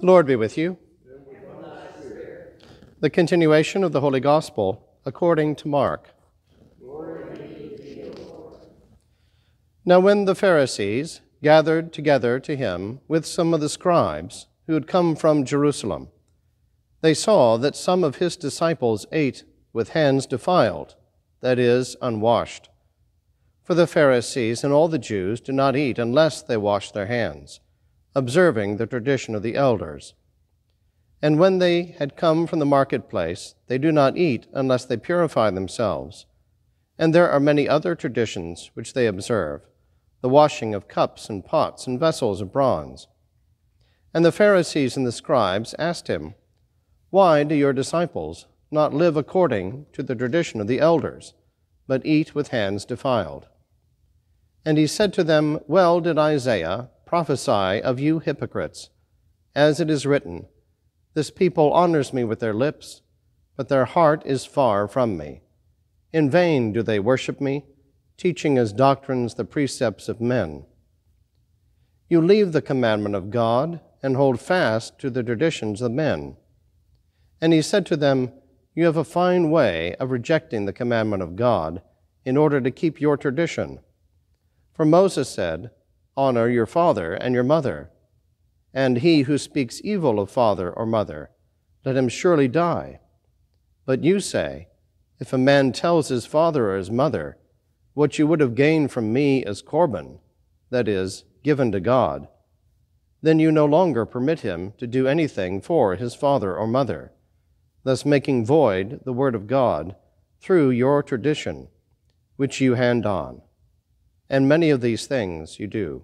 Lord be with you. The continuation of the Holy Gospel according to Mark. Now, when the Pharisees gathered together to him with some of the scribes who had come from Jerusalem, they saw that some of his disciples ate with hands defiled, that is, unwashed. For the Pharisees and all the Jews do not eat unless they wash their hands, observing the tradition of the elders. And when they had come from the marketplace, they do not eat unless they purify themselves. And there are many other traditions which they observe the washing of cups and pots and vessels of bronze. And the Pharisees and the scribes asked him, Why do your disciples not live according to the tradition of the elders, but eat with hands defiled? And he said to them, Well did Isaiah prophesy of you hypocrites, as it is written, This people honors me with their lips, but their heart is far from me. In vain do they worship me teaching as doctrines the precepts of men. You leave the commandment of God and hold fast to the traditions of men. And he said to them, You have a fine way of rejecting the commandment of God in order to keep your tradition. For Moses said, Honor your father and your mother, and he who speaks evil of father or mother, let him surely die. But you say, If a man tells his father or his mother, what you would have gained from me as Corban, that is, given to God, then you no longer permit him to do anything for his father or mother, thus making void the word of God through your tradition, which you hand on. And many of these things you do.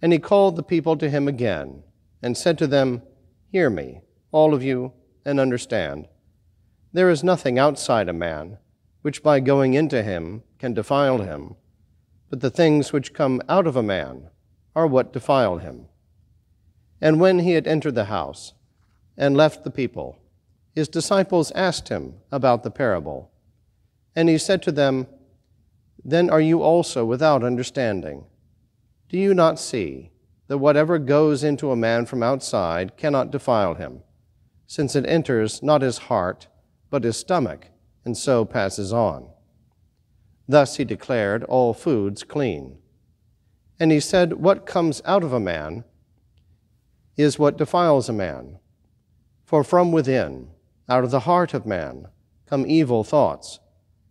And he called the people to him again, and said to them, Hear me, all of you, and understand. There is nothing outside a man which by going into him can defile him, but the things which come out of a man are what defile him. And when he had entered the house and left the people, his disciples asked him about the parable. And he said to them, Then are you also without understanding? Do you not see that whatever goes into a man from outside cannot defile him, since it enters not his heart, but his stomach, and so passes on? Thus he declared all foods clean. And he said, What comes out of a man is what defiles a man. For from within, out of the heart of man, come evil thoughts,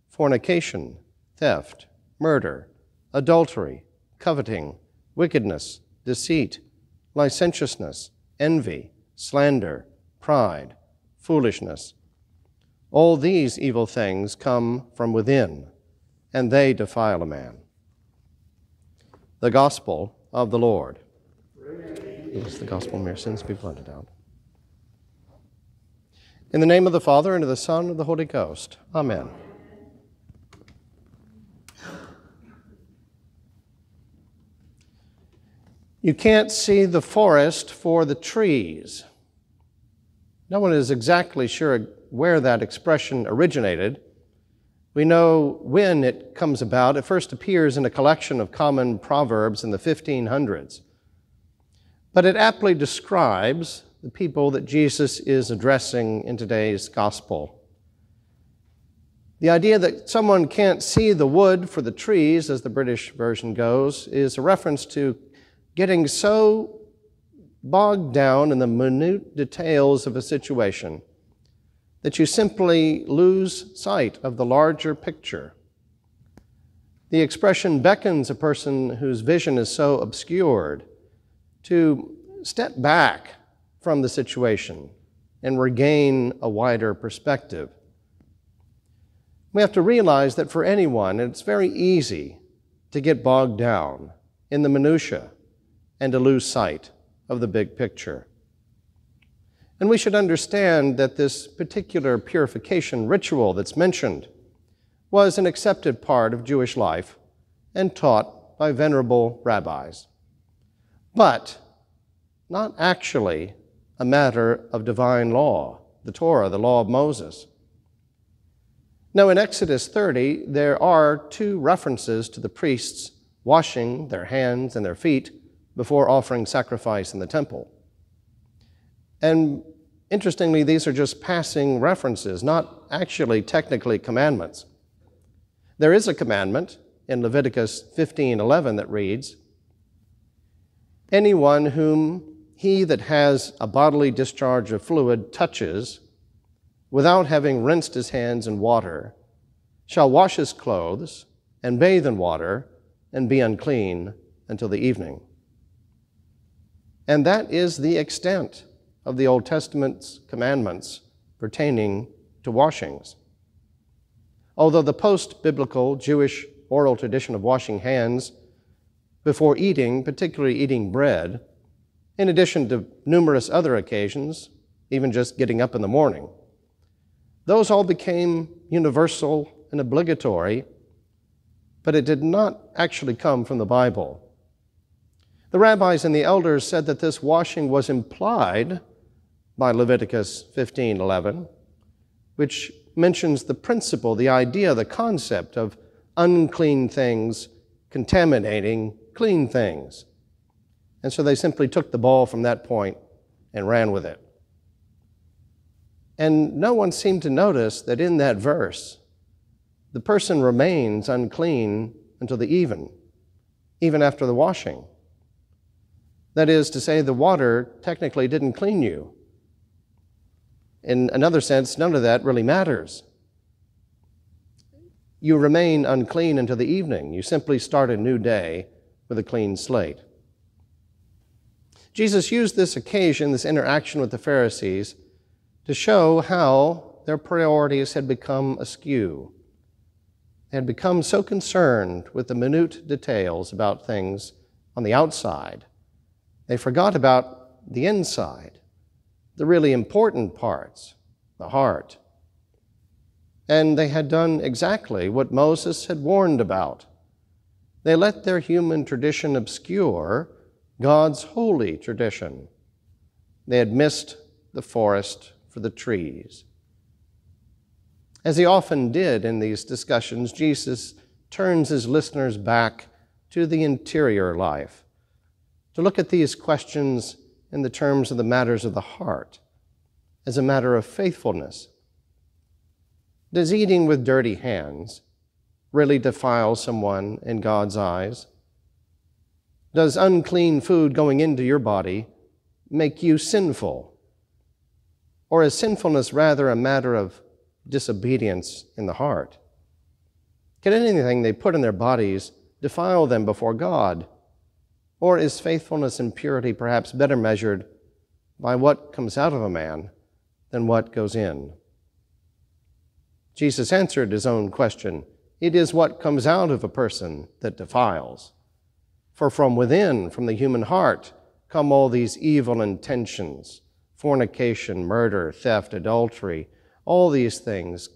fornication, theft, murder, adultery, coveting, wickedness, deceit, licentiousness, envy, slander, pride, foolishness. All these evil things come from within and they defile a man. The Gospel of the Lord. Is the gospel may sins be blotted out. In the name of the Father, and of the Son, and of the Holy Ghost. Amen. You can't see the forest for the trees. No one is exactly sure where that expression originated. We know when it comes about. It first appears in a collection of common proverbs in the 1500s. But it aptly describes the people that Jesus is addressing in today's gospel. The idea that someone can't see the wood for the trees, as the British version goes, is a reference to getting so bogged down in the minute details of a situation that you simply lose sight of the larger picture. The expression beckons a person whose vision is so obscured to step back from the situation and regain a wider perspective. We have to realize that for anyone, it's very easy to get bogged down in the minutiae and to lose sight of the big picture. And we should understand that this particular purification ritual that's mentioned was an accepted part of Jewish life and taught by venerable rabbis, but not actually a matter of divine law, the Torah, the law of Moses. Now, in Exodus 30, there are two references to the priests washing their hands and their feet before offering sacrifice in the temple. And interestingly, these are just passing references, not actually technically commandments. There is a commandment in Leviticus 15:11 that reads, Anyone whom he that has a bodily discharge of fluid touches without having rinsed his hands in water shall wash his clothes and bathe in water and be unclean until the evening. And that is the extent of the Old Testament's commandments pertaining to washings. Although the post biblical Jewish oral tradition of washing hands before eating, particularly eating bread, in addition to numerous other occasions, even just getting up in the morning, those all became universal and obligatory, but it did not actually come from the Bible. The rabbis and the elders said that this washing was implied by Leviticus 15:11, which mentions the principle, the idea, the concept of unclean things contaminating clean things. And so they simply took the ball from that point and ran with it. And no one seemed to notice that in that verse, the person remains unclean until the even, even after the washing. That is to say, the water technically didn't clean you. In another sense, none of that really matters. You remain unclean until the evening. You simply start a new day with a clean slate. Jesus used this occasion, this interaction with the Pharisees, to show how their priorities had become askew. They had become so concerned with the minute details about things on the outside, they forgot about the inside, the really important parts, the heart. And they had done exactly what Moses had warned about they let their human tradition obscure God's holy tradition. They had missed the forest for the trees. As he often did in these discussions, Jesus turns his listeners back to the interior life, to look at these questions in the terms of the matters of the heart, as a matter of faithfulness. Does eating with dirty hands really defile someone in God's eyes? Does unclean food going into your body make you sinful? Or is sinfulness rather a matter of disobedience in the heart? Can anything they put in their bodies defile them before God? Or is faithfulness and purity perhaps better measured by what comes out of a man than what goes in? Jesus answered his own question it is what comes out of a person that defiles. For from within, from the human heart, come all these evil intentions fornication, murder, theft, adultery, all these things.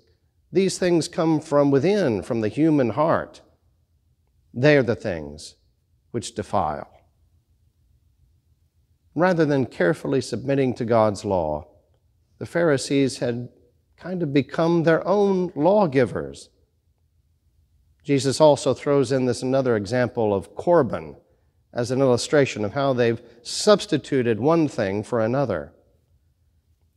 These things come from within, from the human heart. They are the things which defile. Rather than carefully submitting to God's law, the Pharisees had kind of become their own lawgivers Jesus also throws in this another example of Corban as an illustration of how they've substituted one thing for another.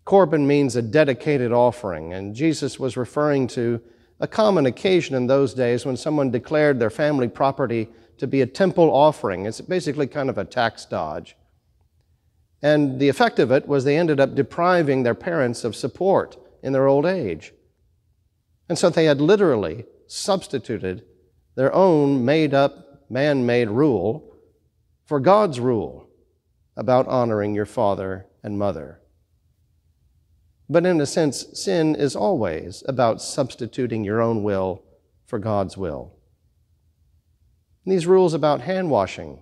Corban means a dedicated offering, and Jesus was referring to a common occasion in those days when someone declared their family property to be a temple offering. It's basically kind of a tax dodge. And the effect of it was they ended up depriving their parents of support in their old age. And so they had literally substituted their own made up, man made rule for God's rule about honoring your father and mother. But in a sense, sin is always about substituting your own will for God's will. And these rules about hand washing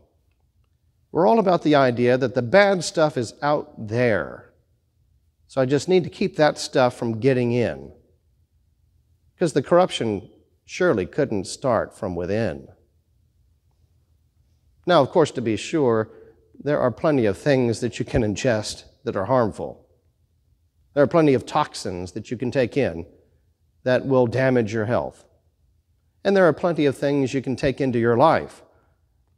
were all about the idea that the bad stuff is out there. So I just need to keep that stuff from getting in. Because the corruption surely couldn't start from within. Now, of course, to be sure, there are plenty of things that you can ingest that are harmful. There are plenty of toxins that you can take in that will damage your health. And there are plenty of things you can take into your life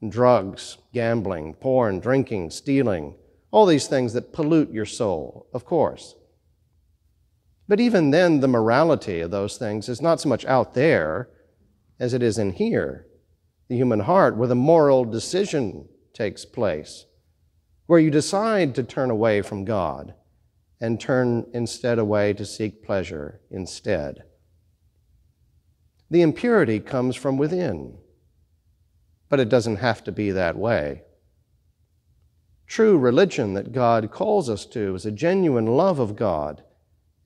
drugs, gambling, porn, drinking, stealing, All these things that pollute your soul, of course. But even then, the morality of those things is not so much out there as it is in here, the human heart, where the moral decision takes place, where you decide to turn away from God and turn instead away to seek pleasure instead. The impurity comes from within, but it doesn't have to be that way. True religion that God calls us to is a genuine love of God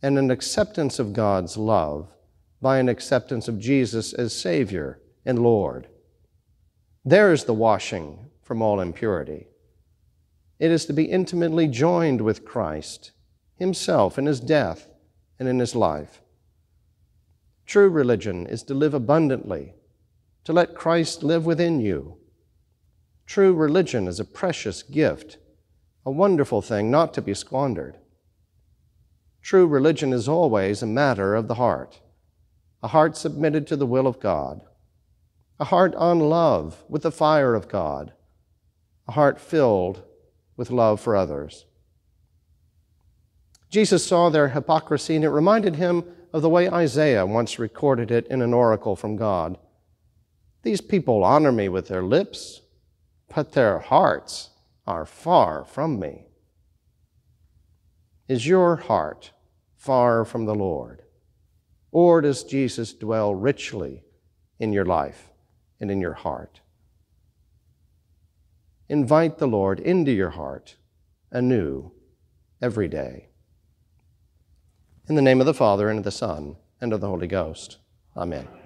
and an acceptance of God's love by an acceptance of Jesus as Savior and Lord. There is the washing from all impurity. It is to be intimately joined with Christ Himself in His death and in His life. True religion is to live abundantly, to let Christ live within you. True religion is a precious gift, a wonderful thing not to be squandered. True religion is always a matter of the heart, a heart submitted to the will of God, a heart on love with the fire of God, a heart filled with love for others. Jesus saw their hypocrisy, and it reminded him of the way Isaiah once recorded it in an oracle from God. These people honor me with their lips, but their hearts are far from me. Is your heart far from the Lord? Or does Jesus dwell richly in your life and in your heart? Invite the Lord into your heart anew every day. In the name of the Father, and of the Son, and of the Holy Ghost. Amen.